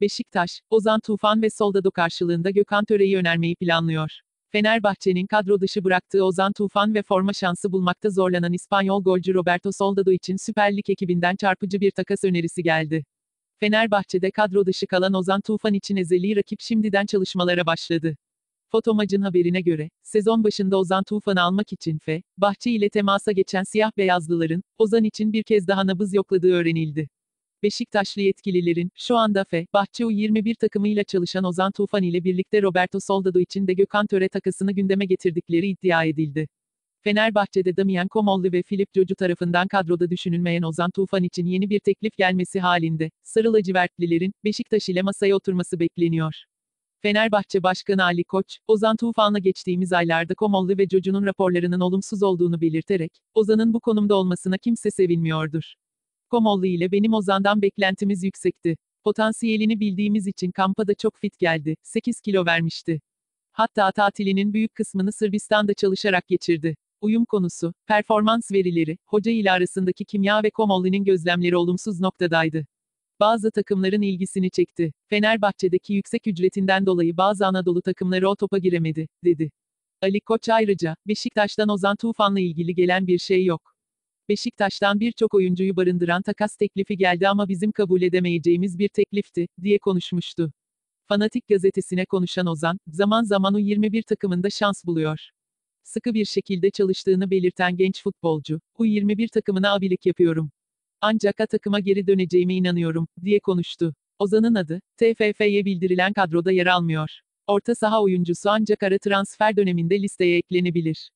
Beşiktaş, Ozan Tufan ve Soldado karşılığında Gökhan Töre'yi önermeyi planlıyor. Fenerbahçe'nin kadro dışı bıraktığı Ozan Tufan ve forma şansı bulmakta zorlanan İspanyol golcü Roberto Soldado için Süper Lig ekibinden çarpıcı bir takas önerisi geldi. Fenerbahçe'de kadro dışı kalan Ozan Tufan için ezeli rakip şimdiden çalışmalara başladı. Fotomacın haberine göre, sezon başında Ozan Tufan'ı almak için Fe, Bahçe ile temasa geçen siyah beyazlıların, Ozan için bir kez daha nabız yokladığı öğrenildi. Beşiktaşlı yetkililerin, şu anda Fe, Bahçe U21 takımıyla çalışan Ozan Tufan ile birlikte Roberto Soldado için de Gökhan Töre takasını gündeme getirdikleri iddia edildi. Fenerbahçe'de Damian Komollu ve Filip Cocu tarafından kadroda düşünülmeyen Ozan Tufan için yeni bir teklif gelmesi halinde, Sarı lacivertlilerin, Beşiktaş ile masaya oturması bekleniyor. Fenerbahçe Başkanı Ali Koç, Ozan Tufan'la geçtiğimiz aylarda Komollu ve Cocu'nun raporlarının olumsuz olduğunu belirterek, Ozan'ın bu konumda olmasına kimse sevinmiyordur. Komollu ile benim Ozan'dan beklentimiz yüksekti. Potansiyelini bildiğimiz için kampa da çok fit geldi, 8 kilo vermişti. Hatta tatilinin büyük kısmını Sırbistan'da çalışarak geçirdi. Uyum konusu, performans verileri, hoca ile arasındaki kimya ve Komollu'nun gözlemleri olumsuz noktadaydı. Bazı takımların ilgisini çekti. Fenerbahçe'deki yüksek ücretinden dolayı bazı Anadolu takımları o topa giremedi, dedi. Ali Koç ayrıca, Beşiktaş'tan Ozan Tufan'la ilgili gelen bir şey yok. Beşiktaş'tan birçok oyuncuyu barındıran takas teklifi geldi ama bizim kabul edemeyeceğimiz bir teklifti, diye konuşmuştu. Fanatik gazetesine konuşan Ozan, zaman zaman U21 takımında şans buluyor. Sıkı bir şekilde çalıştığını belirten genç futbolcu, U21 takımına abilik yapıyorum. Ancak A takıma geri döneceğime inanıyorum, diye konuştu. Ozan'ın adı, TFF'ye bildirilen kadroda yer almıyor. Orta saha oyuncusu ancak ara transfer döneminde listeye eklenebilir.